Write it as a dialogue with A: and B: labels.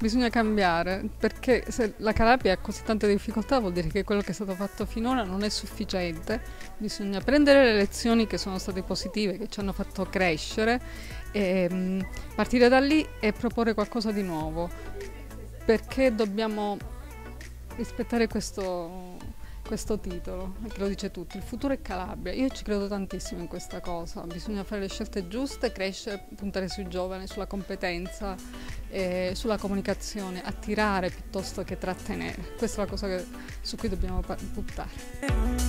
A: Bisogna cambiare perché se la Calabria ha così tante difficoltà vuol dire che quello che è stato fatto finora non è sufficiente. Bisogna prendere le lezioni che sono state positive, che ci hanno fatto crescere, e mm, partire da lì e proporre qualcosa di nuovo. Perché dobbiamo rispettare questo, questo titolo, che lo dice tutto, il futuro è Calabria. Io ci credo tantissimo in questa cosa, bisogna fare le scelte giuste, crescere, puntare sui giovani, sulla competenza, eh, sulla comunicazione, attirare piuttosto che trattenere. Questa è la cosa che, su cui dobbiamo puntare.